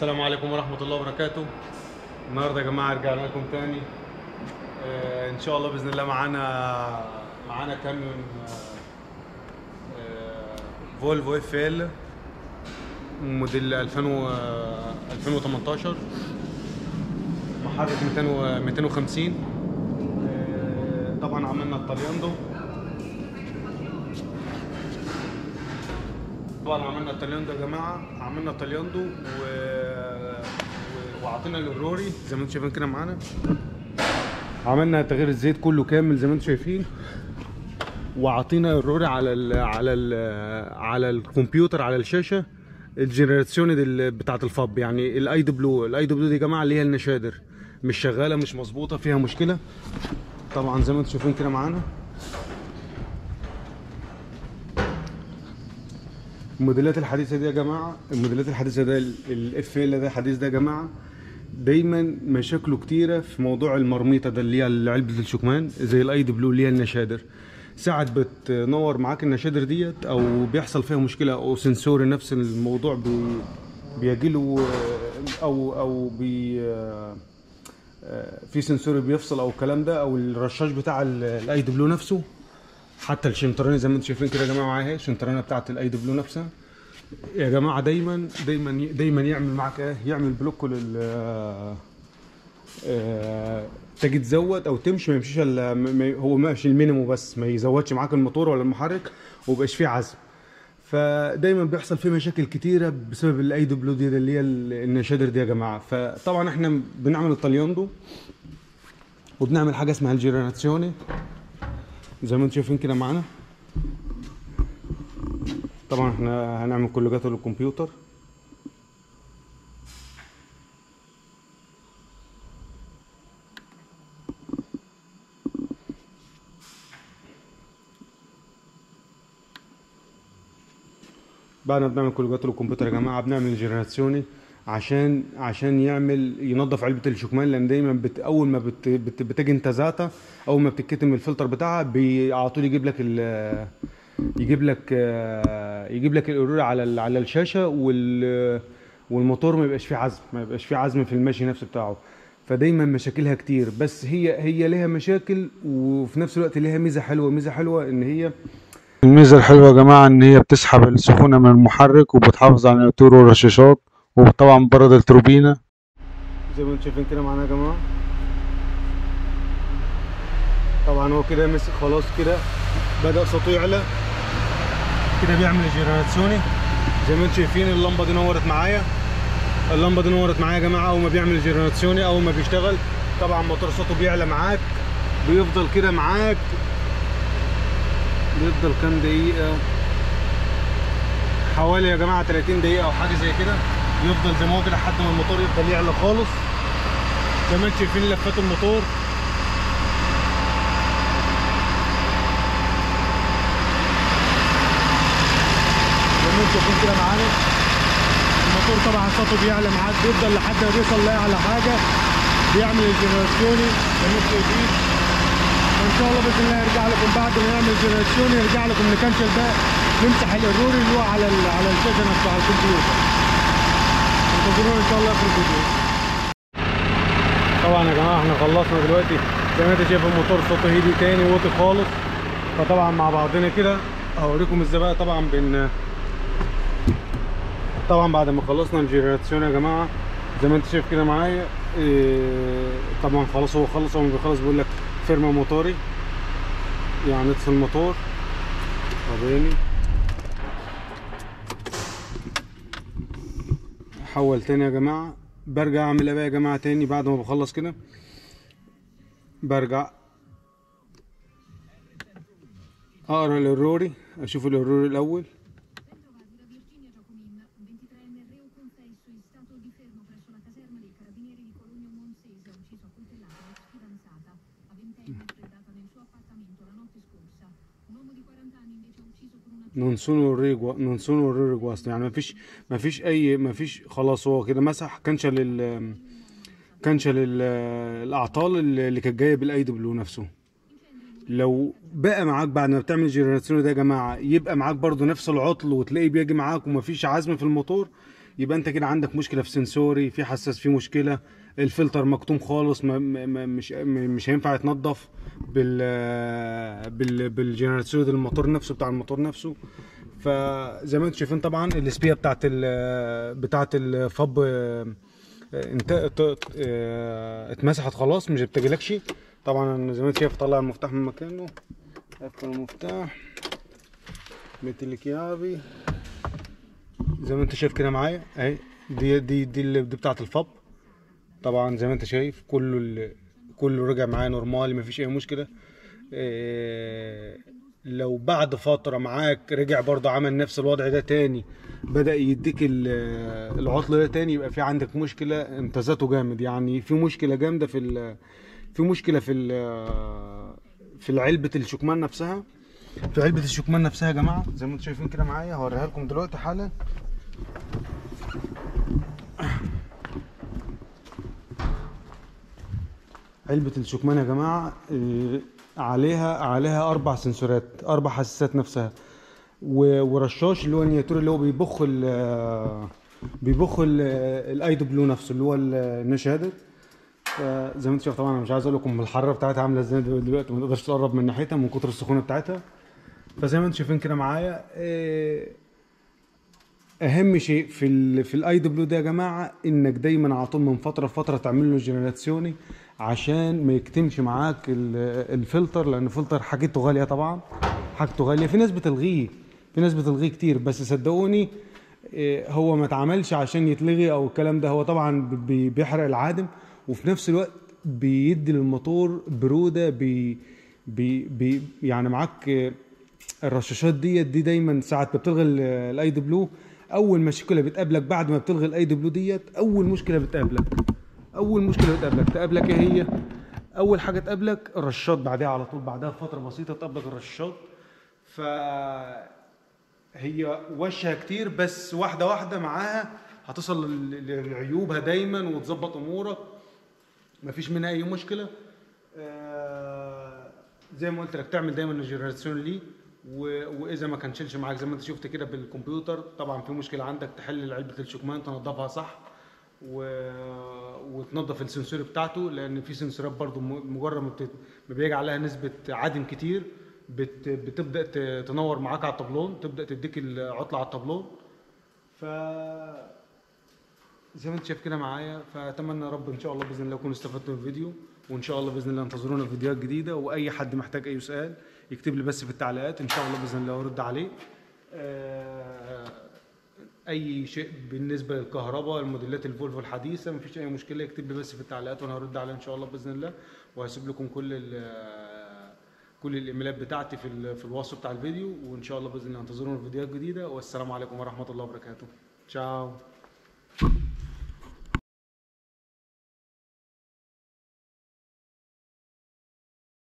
السلام عليكم ورحمة الله وبركاته. النهاردة يا جماعة رجعنا لكم تاني. آه إن شاء الله بإذن الله معانا معانا كاميون آه، فولفو إف إل موديل 2000 و- آه، 2018 محرك 200 و- 250 آه، طبعا عملنا الطلياندو طبعا عملنا ال tagliando يا جماعة. عملنا ال tagliando و... و... وعطينا ال errore زي ما أنتم شايفين كده معانا. عملنا تغيير الزيت كله كامل زي ما أنتم شايفين. وعطينا ال errore على ال... على ال... على الكمبيوتر على الشاشة ال generazione دي بتاعة ال FAP. يعني ال AdBlue ال AdBlue دي يا جماعة اللي هي النشادر. مش شغالة مش مظبوطة فيها مشكلة. طبعا زي ما أنتم شايفين كده معانا. الموديلات الحديثة دي يا جماعة الموديلات الحديثة ده ال FL ده الحديث ده يا جماعة. دايما مشاكله كتيرة في موضوع ال marmitta ده اللي هي علبة الشكمان زي ال AdBlue اللي هي النشادر. ساعات بتنور معاك النشادر ديت أو بيحصل فيها مشكلة أو sensore نفس الموضوع بي بيجي له أو أو بي في sensore بيفصل أو الكلام ده أو الرشاش بتاع ال AdBlue نفسه. حتى ال centralina زي ما أنتم شايفين كده يا جماعة معايا اهي ال centralina بتاعت ال AdBlue نفسها. يا جماعة دايما دايما دايما يعمل معاك إيه؟ يعمل block لل آه، تجي تزود أو تمشي ما يمشيش إلا هو ماشي ال minimo بس ما يزودش معاك الموتور ولا المحرك ومبقاش فيه عزم. فدايما بيحصل فيه مشاكل كتيرة بسبب ال AdBlue دي, اللي هي ال- النشادر دي يا جماعة. فطبعا إحنا بنعمل ال tagliando وبنعمل حاجة اسمها ال generazione زي ما أنتم شايفين كده معانا. طبعا إحنا هنعمل collegato للكمبيوتر. بعد ما بنعمل collegato للكمبيوتر يا جماعة بنعمل generazione عشان عشان يعمل ينظف علبة الشكمان لأن دايما بت أول ما بت بت بتجي انتزاعتها أول ما بتتكتم الفلتر بتاعها على طول يجيب لك يجيب لك آه، يجيب لك الايرور على على الشاشة وال والموتور ما يبقاش فيه عزم ما يبقاش فيه عزم في المشي نفسه بتاعه. فدايما مشاكلها كتير. بس هي هي ليها مشاكل وفي نفس الوقت ليها ميزة حلوة. ميزة حلوة إن هي الميزة الحلوة يا جماعة إن هي بتسحب السخونة من المحرك وبتحافظ على النواتير والرشاشات وطبعا برد التوربينة. زي ما أنتم شايفين كده معانا يا جماعة. طبعا هو كده مسك خلاص كده بدأ صوته يعلى. كده بيعمل generazione زي ما أنتم شايفين اللمبة دي نورت معايا. اللمبة دي نورت معايا يا جماعة أول ما بيعمل generazione أول ما بيشتغل طبعا موتور صوته بيعلى معاك بيفضل كده معاك. بيفضل كام دقيقة؟ حوالي يا جماعة 30 دقيقة أو حاجة زي كده. يفضل زي ما هو كده لحد ما الموتور يفضل يعلى خالص. زي ما أنتم شايفين لفات الموتور زي ما أنتم شايفين كده معانا. الموتور طبعا صوته بيعلى معاك بيفضل لحد ما بيوصل لاعلى حاجة. بيعمل ال generazione. أنتم شايفين وإن شاء الله بإذن الله يرجع لكم بعد ما يعمل generazione يرجع لكم نكنشل بقى نمسح ال error اللي هو على على الشاشة نفسها على الكمبيوتر. انتظرونا إن شاء الله في الفيديو. طبعا يا جماعة إحنا خلصنا دلوقتي. زي ما أنت شايف الموتور صوته هدي تاني واطي خالص. فطبعا مع بعضنا كده. هوريكم إزاي بقى طبعا بن طبعا بعد ما خلصنا ال generazione يا جماعة زي ما انت شايف كده معايا إيه، طبعا خلاص هو خلص هو بيخلص بيقول لك فيرما موتوري يعني اطفي الموتور. وريني حول تاني يا جماعة. برجع أعمل إيه بقى يا جماعة تاني بعد ما بخلص كده؟ برجع أقرأ الروري أشوف الروري الأول. Non sono الريجوا non sono الريجواست يعني مفيش مفيش اي مفيش خلاص هو كده مسح كنشل ال كنشل ال- الأعطال اللي كانت جاية بالاي دبليو نفسه. لو بقى معاك بعد ما بتعمل الجنراتيون ده يا جماعة يبقى معاك برضو نفس العطل وتلاقيه بيجي معاك ومفيش عزم في الموتور يبقى أنت كده عندك مشكلة في سنسوري في حساس فيه مشكلة. الفلتر مكتوم خالص ما مش مش هينفع يتنضف بال بال بالجنراتور الموتور نفسه بتاع الموتور نفسه. فزي ما أنتم شايفين طبعا السبية بتاعت ال بتاعت الفب آه، انت آه، اتمسحت خلاص مش بتجيلكش. طبعا زي ما انت شايف طلع المفتاح من مكانه. قفل المفتاح. مثل الكيابي زي ما انت شايف كده معايا اهي. دي دي دي دي بتاعت الفب. طبعا زي ما انت شايف كله كله رجع معايا نورمال مفيش أي مشكلة. إيه لو بعد فترة معاك رجع برضه عمل نفس الوضع ده تاني بدأ يديك ال- العطل ده تاني يبقى في عندك مشكلة انت ذاته جامد. يعني في مشكلة جامدة في في مشكلة في في علبة الشكمان نفسها. في علبة الشكمان نفسها يا جماعة زي ما أنتم شايفين كده معايا هوريها لكم دلوقتي حالا. علبة الشكمان يا جماعة إيه، عليها عليها أربع سنسورات أربع حساسات نفسها ورشاش اللي هو ال iniettore اللي هو بيبخ ال بيبخ ال- ال AdBlue نفسه اللي هو النشادر فزي ما انت شايف طبعا أنا مش عايز أقول لكم الحرارة بتاعتها عاملة إزاي دلوقتي ما تقدرش تقرب من ناحيتها من كتر السخونة بتاعتها. فزي ما أنتم شايفين كده معايا أهم شيء في ال في ال AdBlue ده يا جماعة إنك دايما على طول من فترة لفترة تعمل له generazione عشان ما يكتمش معاك ال- الفلتر لأن الفلتر حاجته غالية طبعا حاجته غالية. في ناس بتلغيه في ناس بتلغيه كتير. بس صدقوني إيه، هو ما اتعملش عشان يتلغي أو الكلام ده. هو طبعا بي- بيحرق العادم وفي نفس الوقت بيدي للموتور برودة بي بي بي يعني معاك إيه، الرشاشات ديت دي دايما ساعة ما بتلغي ال- ال AdBlue أول مشكلة بتقابلك بعد ما بتلغي ال AdBlue ديت أول مشكلة بتقابلك. أول مشكلة بتقابلك تقابلك إيه هي؟ أول حاجة تقابلك الرشاشات بعدها على طول بعدها بفترة بسيطة تقابلك الرشاشات ف هي وشها كتير بس واحدة واحدة معاها هتصل لعيوبها دايما وتظبط امورك مفيش منها أي مشكلة. آه، زي ما قلت لك تعمل دايما الجنراتيون ليه. وإذا ما كان شيلش معاك زي ما أنت شفت كده بالكمبيوتر طبعا في مشكلة عندك تحل علبة الشكمان تنظفها صح. و... وتنظف السنسور بتاعته لأن في سنسورات برضو مجرد ما, بت... بيجي عليها نسبة عدم كتير بت... بتبدأ. تنور معاك على الطابلون تبدأ تديك العطلة على الطابلون ف زي ما انت شايف كده معايا فأتمنى يا رب إن شاء الله بإذن الله يكونوا استفدتوا من الفيديو وإن شاء الله بإذن الله انتظرونا في فيديوهات جديدة وأي حد محتاج أي سؤال يكتب لي بس في التعليقات إن شاء الله بإذن الله أرد عليه آه، أي شيء بالنسبة للكهرباء الموديلات الفولفو الحديثة مفيش أي مشكلة. يكتب لي بس في التعليقات وأنا هرد عليه إن شاء الله بإذن الله وهسيب لكم كل كل الإيميلات بتاعتي في في الوصف بتاع الفيديو وإن شاء الله بإذن الله انتظرونا في فيديوهات جديدة. والسلام عليكم ورحمة الله وبركاته. تشاو.